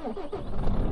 Oh,